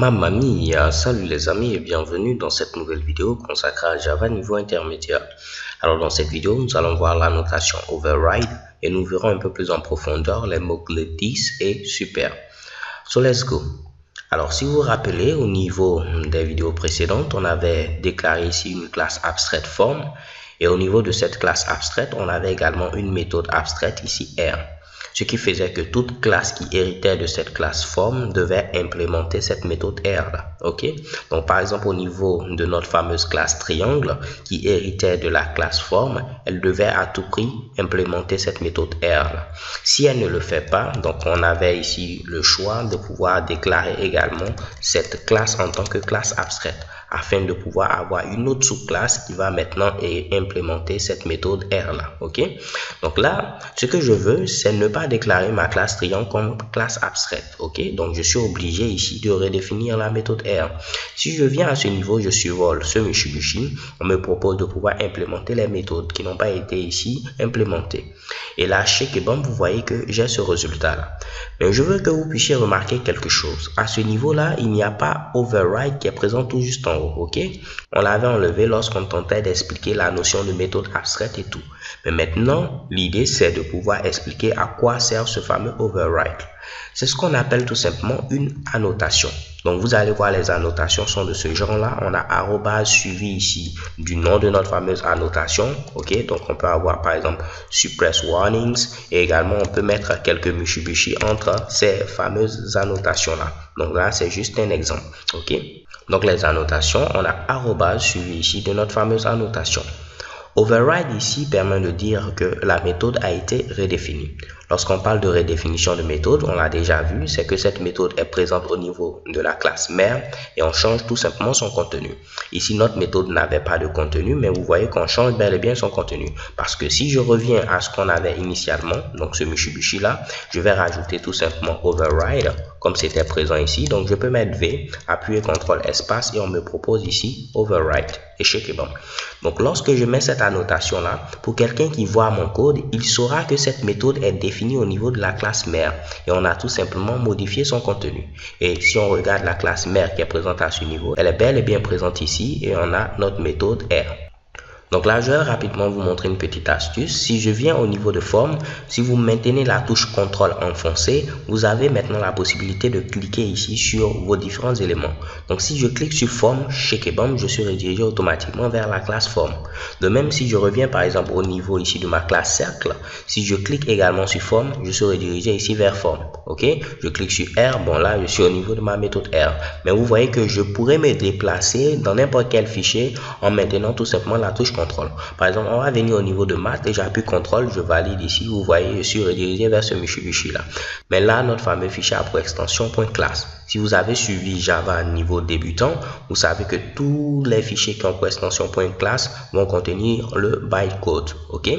Mamma mia, salut les amis et bienvenue dans cette nouvelle vidéo consacrée à Java niveau intermédiaire. Alors dans cette vidéo, nous allons voir la notation override et nous verrons un peu plus en profondeur les mots-clés 10 et super. So let's go. Alors si vous vous rappelez, au niveau des vidéos précédentes, on avait déclaré ici une classe abstraite form et au niveau de cette classe abstraite, on avait également une méthode abstraite ici R. Ce qui faisait que toute classe qui héritait de cette classe form devait implémenter cette méthode R ok? Donc par exemple au niveau de notre fameuse classe triangle qui héritait de la classe form, elle devait à tout prix implémenter cette méthode R. Si elle ne le fait pas, donc on avait ici le choix de pouvoir déclarer également cette classe en tant que classe abstraite afin de pouvoir avoir une autre sous-classe qui va maintenant implémenter cette méthode R là. Ok? Donc là, ce que je veux, c'est ne pas déclarer ma classe triangle comme classe abstraite. Ok? Donc je suis obligé ici de redéfinir la méthode R. Si je viens à ce niveau, je survole ce Mitsubishi, on me propose de pouvoir implémenter les méthodes qui n'ont pas été ici implémentées. Et là, chez Kebam, vous voyez que j'ai ce résultat là. Mais je veux que vous puissiez remarquer quelque chose. À ce niveau-là, il n'y a pas override qui est présent tout juste en ok? On l'avait enlevé lorsqu'on tentait d'expliquer la notion de méthode abstraite et tout. Mais maintenant, l'idée, c'est de pouvoir expliquer à quoi sert ce fameux override. C'est ce qu'on appelle tout simplement une annotation. Donc, vous allez voir, les annotations sont de ce genre-là. On a arrobas suivi ici du nom de notre fameuse annotation. OK? Donc, on peut avoir, par exemple, suppress warnings. Et également, on peut mettre quelques Mitsubishi entre ces fameuses annotations-là. Donc, là, c'est juste un exemple. OK? Donc, les annotations, on a arrobas suivi ici de notre fameuse annotation. Override ici permet de dire que la méthode a été redéfinie. Lorsqu'on parle de redéfinition de méthode, on l'a déjà vu, c'est que cette méthode est présente au niveau de la classe mère et on change tout simplement son contenu. Ici, notre méthode n'avait pas de contenu, mais vous voyez qu'on change bel et bien son contenu. Parce que si je reviens à ce qu'on avait initialement, donc ce Mitsubishi là, je vais rajouter tout simplement override comme c'était présent ici. Donc, je peux mettre V, appuyer CTRL espace et on me propose ici override. Et bon. Donc, lorsque je mets cette annotation là, pour quelqu'un qui voit mon code, il saura que cette méthode est définie au niveau de la classe mère et on a tout simplement modifié son contenu. Et si on regarde la classe mère qui est présente à ce niveau, elle est bel et bien présente ici et on a notre méthode R. Donc là, je vais rapidement vous montrer une petite astuce. Si je viens au niveau de forme, si vous maintenez la touche contrôle enfoncée, vous avez maintenant la possibilité de cliquer ici sur vos différents éléments. Donc si je clique sur forme Kebam, je suis redirigé automatiquement vers la classe forme. De même, si je reviens par exemple au niveau ici de ma classe cercle, si je clique également sur forme, je suis redirigé ici vers forme. Ok? Je clique sur R, bon là, je suis au niveau de ma méthode R. Mais vous voyez que je pourrais me déplacer dans n'importe quel fichier en maintenant tout simplement la touche par exemple, on va venir au niveau de maths et j'appuie contrôle, je valide ici. Vous voyez, je suis redirigé vers ce Mitsubishi là. Mais là, notre fameux fichier a pour. Si vous avez suivi Java niveau débutant, vous savez que tous les fichiers qui ont pour extension vont contenir le bytecode. Ok?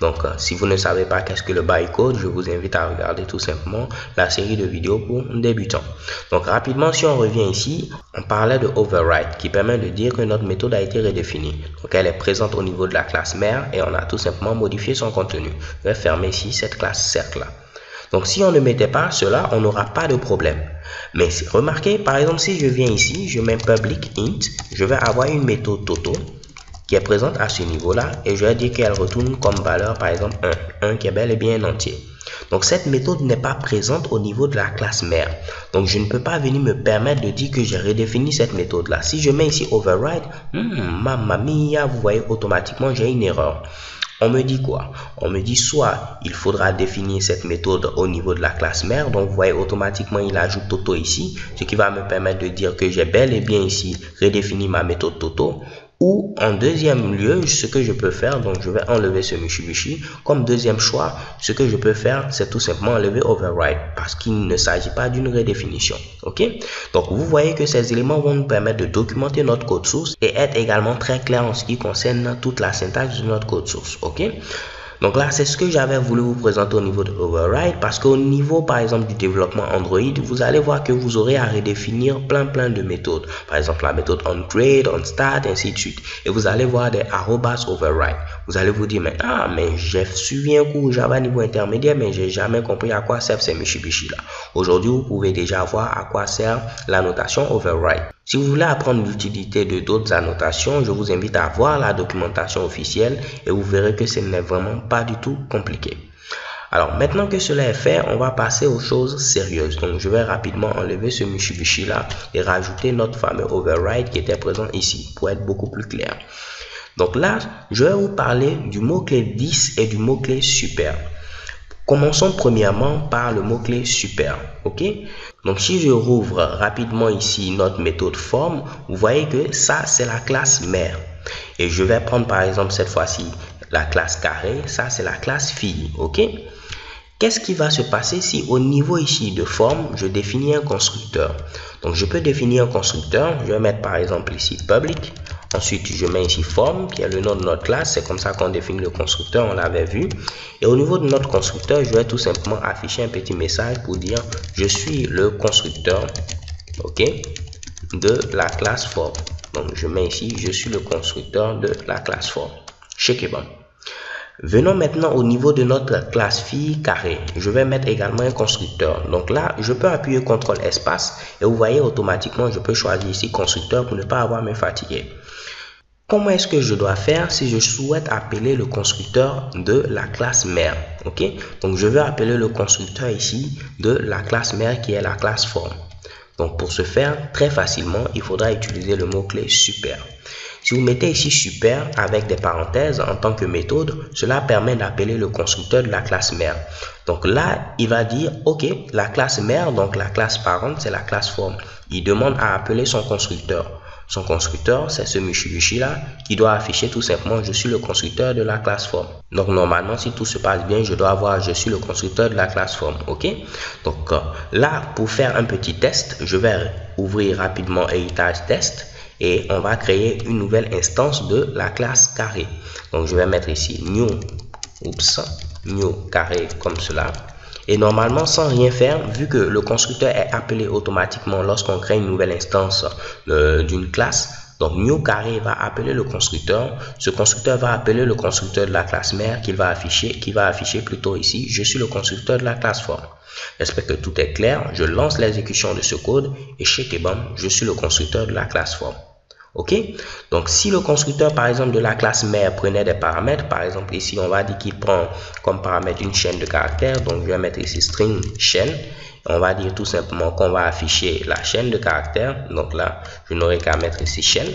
Donc, euh, si vous ne savez pas qu'est-ce que le bytecode, je vous invite à regarder tout simplement la série de vidéos pour débutants. Donc, rapidement, si on revient ici, on parlait de override qui permet de dire que notre méthode a été redéfinie. Donc, elle est présente au niveau de la classe mère et on a tout simplement modifié son contenu. Je vais fermer ici cette classe cercle là. Donc si on ne mettait pas cela, on n'aura pas de problème. Mais remarquez, par exemple, si je viens ici, je mets public int, je vais avoir une méthode toto qui est présente à ce niveau-là et je vais dire qu'elle retourne comme valeur, par exemple, 1, 1 qui est bel et bien entier. Donc cette méthode n'est pas présente au niveau de la classe mère. Donc je ne peux pas venir me permettre de dire que j'ai redéfini cette méthode là. Si je mets ici override, hmm, mamma mia, vous voyez automatiquement j'ai une erreur. On me dit quoi? On me dit soit il faudra définir cette méthode au niveau de la classe mère. Donc vous voyez automatiquement il ajoute Toto ici. Ce qui va me permettre de dire que j'ai bel et bien ici redéfini ma méthode Toto. Ou en deuxième lieu, ce que je peux faire, donc je vais enlever ce Mitsubishi. Comme deuxième choix, ce que je peux faire, c'est tout simplement enlever override parce qu'il ne s'agit pas d'une redéfinition. Ok? Donc vous voyez que ces éléments vont nous permettre de documenter notre code source et être également très clair en ce qui concerne toute la syntaxe de notre code source. Ok? Donc là, c'est ce que j'avais voulu vous présenter au niveau de Override parce qu'au niveau, par exemple, du développement Android, vous allez voir que vous aurez à redéfinir plein, plein de méthodes. Par exemple, la méthode onGrade, onStart, ainsi de suite. Et vous allez voir des arrobas override. Vous allez vous dire, mais ah, mais j'ai suivi un cours Java niveau intermédiaire, mais j'ai jamais compris à quoi servent ces Mitsubishi là. Aujourd'hui, vous pouvez déjà voir à quoi sert la notation override. Si vous voulez apprendre l'utilité de d'autres annotations, je vous invite à voir la documentation officielle et vous verrez que ce n'est vraiment pas du tout compliqué. Alors maintenant que cela est fait, on va passer aux choses sérieuses. Donc je vais rapidement enlever ce Mitsubishi là et rajouter notre fameux override qui était présent ici pour être beaucoup plus clair. Donc là, je vais vous parler du mot-clé 10 et du mot-clé super. Commençons premièrement par le mot-clé super. OK? Donc si je rouvre rapidement ici notre méthode form, vous voyez que ça c'est la classe mère. Et je vais prendre par exemple cette fois-ci la classe carré, ça c'est la classe fille. OK? Qu'est-ce qui va se passer si au niveau ici de forme, je définis un constructeur? Donc je peux définir un constructeur, je vais mettre par exemple ici public Ensuite, je mets ici forme, qui est le nom de notre classe. C'est comme ça qu'on définit le constructeur, on l'avait vu. Et au niveau de notre constructeur, je vais tout simplement afficher un petit message pour dire je suis le constructeur ok, de la classe forme. Donc, je mets ici je suis le constructeur de la classe forme. Check bon. Venons maintenant au niveau de notre classe fille carré. Je vais mettre également un constructeur. Donc là, je peux appuyer CTRL espace et vous voyez automatiquement, je peux choisir ici constructeur pour ne pas avoir me fatiguer. Comment est-ce que je dois faire si je souhaite appeler le constructeur de la classe mère? Ok, donc je vais appeler le constructeur ici de la classe mère qui est la classe forme. Donc pour ce faire, très facilement, il faudra utiliser le mot-clé super. Si vous mettez ici super avec des parenthèses en tant que méthode, cela permet d'appeler le constructeur de la classe mère. Donc là, il va dire, OK, la classe mère, donc la classe parente, c'est la classe forme. Il demande à appeler son constructeur. Son constructeur, c'est ce Mitsubishi là qui doit afficher tout simplement je suis le constructeur de la classe forme. Donc normalement, si tout se passe bien, je dois avoir je suis le constructeur de la classe forme. OK? Donc euh, là, pour faire un petit test, je vais ouvrir rapidement héritage test et on va créer une nouvelle instance de la classe carré. Donc je vais mettre ici new, oups, new carré comme cela. Et normalement, sans rien faire, vu que le constructeur est appelé automatiquement lorsqu'on crée une nouvelle instance euh, d'une classe, donc new carré va appeler le constructeur. Ce constructeur va appeler le constructeur de la classe mère qui va afficher, qui va afficher plutôt ici, je suis le constructeur de la classe forme. J'espère que tout est clair. Je lance l'exécution de ce code et chez Kebam, je suis le constructeur de la classe forme. OK? Donc, si le constructeur, par exemple, de la classe mère prenait des paramètres, par exemple, ici, on va dire qu'il prend comme paramètre une chaîne de caractères. Donc, je vais mettre ici string chaîne. On va dire tout simplement qu'on va afficher la chaîne de caractères. Donc là, je n'aurai qu'à mettre ici chaîne.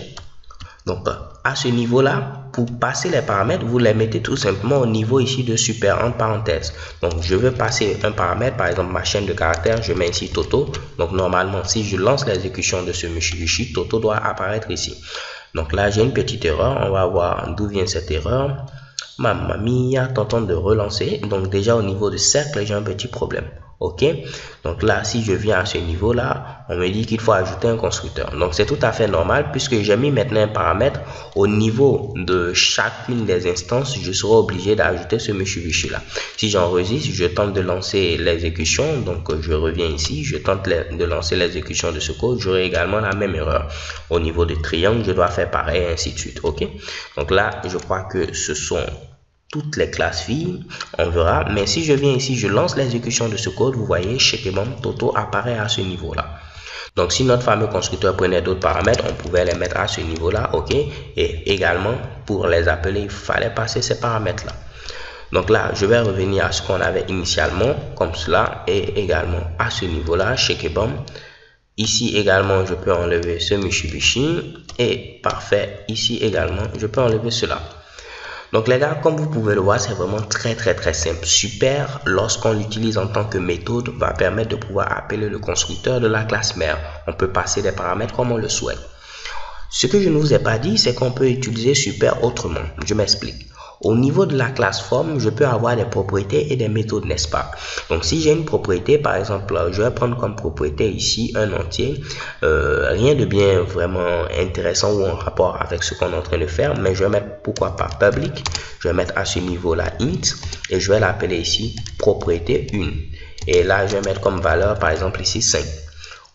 Donc, à ce niveau-là, pour passer les paramètres, vous les mettez tout simplement au niveau ici de super en parenthèse. Donc, je veux passer un paramètre, par exemple ma chaîne de caractères, je mets ici Toto. Donc, normalement, si je lance l'exécution de ce Mitsubishi, Toto doit apparaître ici. Donc là, j'ai une petite erreur. On va voir d'où vient cette erreur. Mamma mia, tentant de relancer. Donc, déjà au niveau de cercle, j'ai un petit problème. OK? Donc là, si je viens à ce niveau-là, on me dit qu'il faut ajouter un constructeur. Donc, c'est tout à fait normal puisque j'ai mis maintenant un paramètre au niveau de chacune des instances, je serai obligé d'ajouter ce Mitsubishi-là. Si j'enregistre, je tente de lancer l'exécution. Donc, je reviens ici, je tente de lancer l'exécution de ce code. J'aurai également la même erreur. Au niveau de triangle, je dois faire pareil, ainsi de suite. OK? Donc là, je crois que ce sont toutes les classes filles, on verra. Mais si je viens ici, je lance l'exécution de ce code, vous voyez, bon Toto apparaît à ce niveau-là. Donc, si notre fameux constructeur prenait d'autres paramètres, on pouvait les mettre à ce niveau-là, OK Et également, pour les appeler, il fallait passer ces paramètres-là. Donc là, je vais revenir à ce qu'on avait initialement, comme cela, et également à ce niveau-là, chez Kebom. Ici également, je peux enlever ce Mitsubishi, et parfait, ici également, je peux enlever cela. Donc les gars, comme vous pouvez le voir, c'est vraiment très très très simple. Super, lorsqu'on l'utilise en tant que méthode, va permettre de pouvoir appeler le constructeur de la classe mère. On peut passer des paramètres comme on le souhaite. Ce que je ne vous ai pas dit, c'est qu'on peut utiliser super autrement. Je m'explique. Au niveau de la classe forme, je peux avoir des propriétés et des méthodes, n'est-ce pas? Donc, si j'ai une propriété, par exemple, je vais prendre comme propriété ici un entier, euh, rien de bien vraiment intéressant ou en rapport avec ce qu'on est en train de faire, mais je vais mettre, pourquoi pas, public, je vais mettre à ce niveau-là int, et je vais l'appeler ici propriété 1. Et là, je vais mettre comme valeur, par exemple, ici 5.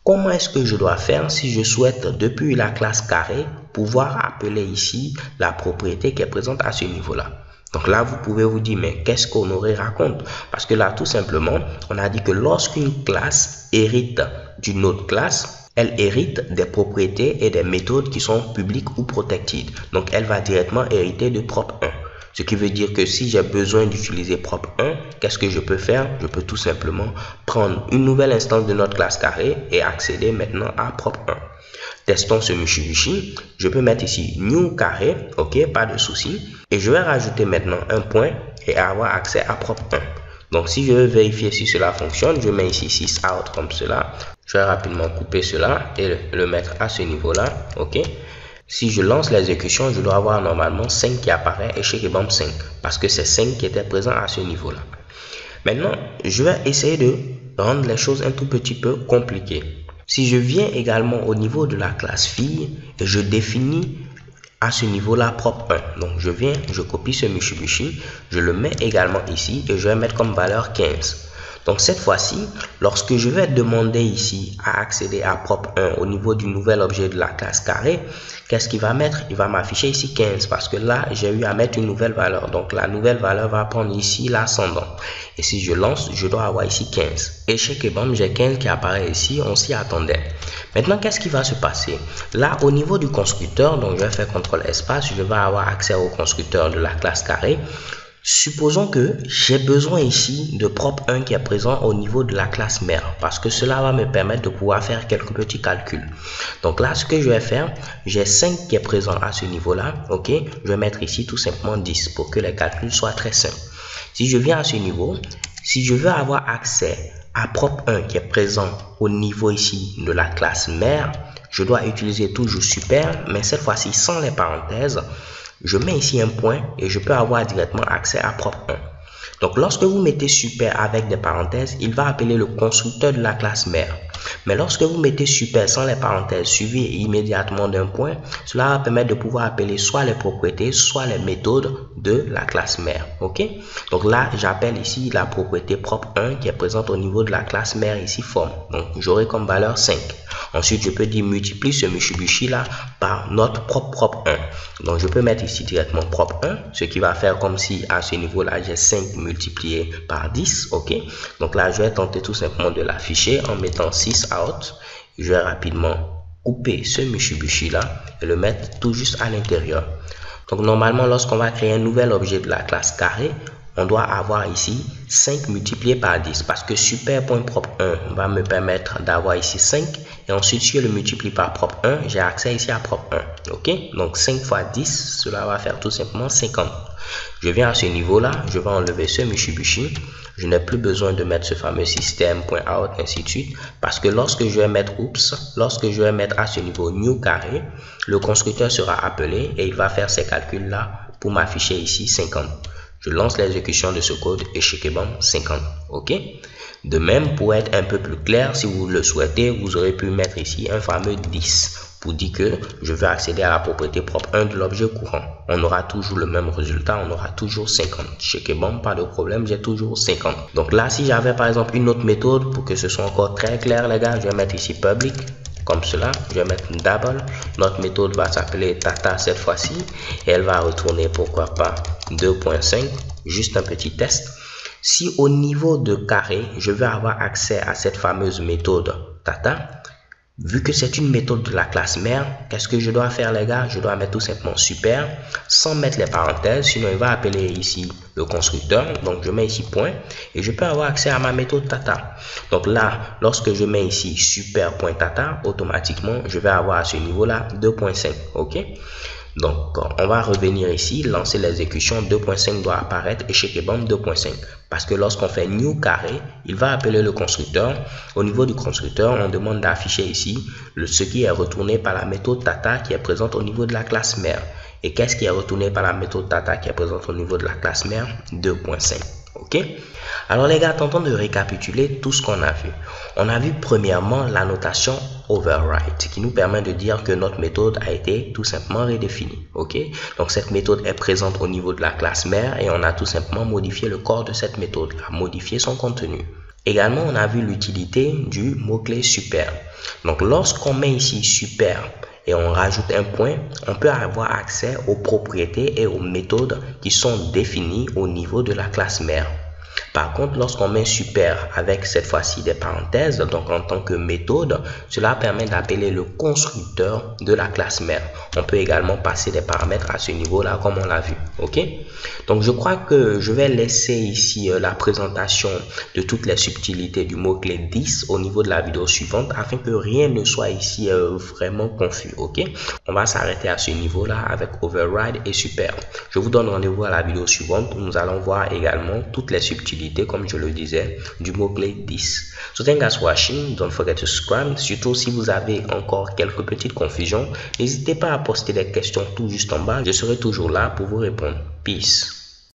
Comment est-ce que je dois faire si je souhaite, depuis la classe carré, pouvoir appeler ici la propriété qui est présente à ce niveau-là. Donc là, vous pouvez vous dire, mais qu'est-ce qu'on aurait raconte? Parce que là, tout simplement, on a dit que lorsqu'une classe hérite d'une autre classe, elle hérite des propriétés et des méthodes qui sont publiques ou protected. Donc, elle va directement hériter de prop 1. Ce qui veut dire que si j'ai besoin d'utiliser prop 1, qu'est-ce que je peux faire? Je peux tout simplement prendre une nouvelle instance de notre classe carré et accéder maintenant à prop 1. Testons ce Mitsubishi. Je peux mettre ici new carré, ok, pas de souci. Et je vais rajouter maintenant un point et avoir accès à propre 1. Donc si je veux vérifier si cela fonctionne, je mets ici 6 out comme cela. Je vais rapidement couper cela et le mettre à ce niveau-là, ok. Si je lance l'exécution, je dois avoir normalement 5 qui apparaît et chez Kebam 5 parce que c'est 5 qui était présent à ce niveau-là. Maintenant, je vais essayer de rendre les choses un tout petit peu compliquées. Si je viens également au niveau de la classe fille je définis à ce niveau-là propre 1. Donc je viens, je copie ce Mitsubishi, je le mets également ici et je vais mettre comme valeur 15. Donc cette fois-ci, lorsque je vais demander ici à accéder à prop 1 au niveau du nouvel objet de la classe carré, qu'est-ce qu'il va mettre? Il va m'afficher ici 15 parce que là, j'ai eu à mettre une nouvelle valeur. Donc la nouvelle valeur va prendre ici l'ascendant. Et si je lance, je dois avoir ici 15. Et chez Kebam, j'ai 15 qui apparaît ici, on s'y attendait. Maintenant, qu'est-ce qui va se passer? Là, au niveau du constructeur, donc je vais faire CTRL espace, je vais avoir accès au constructeur de la classe carré. Supposons que j'ai besoin ici de prop 1 qui est présent au niveau de la classe mère parce que cela va me permettre de pouvoir faire quelques petits calculs. Donc là, ce que je vais faire, j'ai 5 qui est présent à ce niveau-là. Ok, je vais mettre ici tout simplement 10 pour que les calculs soient très simples. Si je viens à ce niveau, si je veux avoir accès à prop 1 qui est présent au niveau ici de la classe mère, je dois utiliser toujours super, mais cette fois-ci sans les parenthèses je mets ici un point et je peux avoir directement accès à propre 1. Donc lorsque vous mettez super avec des parenthèses, il va appeler le constructeur de la classe mère. Mais lorsque vous mettez super sans les parenthèses suivi immédiatement d'un point, cela va permettre de pouvoir appeler soit les propriétés, soit les méthodes de la classe mère. Ok? Donc là, j'appelle ici la propriété propre 1 qui est présente au niveau de la classe mère ici forme. Donc j'aurai comme valeur 5. Ensuite, je peux dire multiplie ce Mitsubishi là par notre propre propre 1. Donc je peux mettre ici directement propre 1, ce qui va faire comme si à ce niveau là j'ai 5 multiplié par 10. Ok? Donc là, je vais tenter tout simplement de l'afficher en mettant 6 out, je vais rapidement couper ce Mitsubishi là et le mettre tout juste à l'intérieur. Donc normalement, lorsqu'on va créer un nouvel objet de la classe carré, on doit avoir ici 5 multiplié par 10 parce que super.propre 1 va me permettre d'avoir ici 5 et ensuite si je le multiplie par propre 1 j'ai accès ici à propre 1 ok? Donc 5 fois 10 cela va faire tout simplement 50 je viens à ce niveau là je vais enlever ce Mitsubishi je n'ai plus besoin de mettre ce fameux système.out ainsi de suite parce que lorsque je vais mettre oups lorsque je vais mettre à ce niveau new carré le constructeur sera appelé et il va faire ces calculs là pour m'afficher ici 50 je lance l'exécution de ce code et chez Kebam 50. OK? De même, pour être un peu plus clair, si vous le souhaitez, vous aurez pu mettre ici un fameux 10 dire que je veux accéder à la propriété propre 1 de l'objet courant. On aura toujours le même résultat, on aura toujours 50. Chez Kebam, pas de problème, j'ai toujours 50. Donc là, si j'avais par exemple une autre méthode pour que ce soit encore très clair, les gars, je vais mettre ici public comme cela. Je vais mettre double. Notre méthode va s'appeler Tata cette fois-ci. Elle va retourner, pourquoi pas, 2.5. Juste un petit test. Si au niveau de carré, je veux avoir accès à cette fameuse méthode Tata, Vu que c'est une méthode de la classe mère, qu'est-ce que je dois faire les gars? Je dois mettre tout simplement super sans mettre les parenthèses, sinon il va appeler ici le constructeur. Donc je mets ici point et je peux avoir accès à ma méthode tata. Donc là, lorsque je mets ici super.tata, automatiquement je vais avoir à ce niveau-là 2.5. Ok? Donc, on va revenir ici, lancer l'exécution 2.5 doit apparaître et chez Kebam 2.5. Parce que lorsqu'on fait new carré, il va appeler le constructeur. Au niveau du constructeur, on demande d'afficher ici ce qui est retourné par la méthode tata qui est présente au niveau de la classe mère. Et qu'est-ce qui est retourné par la méthode data qui est présente au niveau de la classe mère? 2.5 Ok? Alors les gars, tentons de récapituler tout ce qu'on a vu. On a vu premièrement la notation override qui nous permet de dire que notre méthode a été tout simplement redéfinie. Ok? Donc cette méthode est présente au niveau de la classe mère et on a tout simplement modifié le corps de cette méthode, modifié son contenu. Également, on a vu l'utilité du mot-clé super. Donc lorsqu'on met ici super et on rajoute un point, on peut avoir accès aux propriétés et aux méthodes qui sont définies au niveau de la classe mère. Par contre, lorsqu'on met super avec cette fois-ci des parenthèses, donc en tant que méthode, cela permet d'appeler le constructeur de la classe mère. On peut également passer des paramètres à ce niveau-là, comme on l'a vu. OK? Donc, je crois que je vais laisser ici euh, la présentation de toutes les subtilités du mot-clé 10 au niveau de la vidéo suivante afin que rien ne soit ici euh, vraiment confus. OK? On va s'arrêter à ce niveau-là avec override et super. Je vous donne rendez-vous à la vidéo suivante où nous allons voir également toutes les subtilités comme je le disais, du mot-clé 10. So thank for watching. Don't forget to subscribe. Surtout si vous avez encore quelques petites confusions, n'hésitez pas à poster des questions tout juste en bas. Je serai toujours là pour vous répondre. Peace.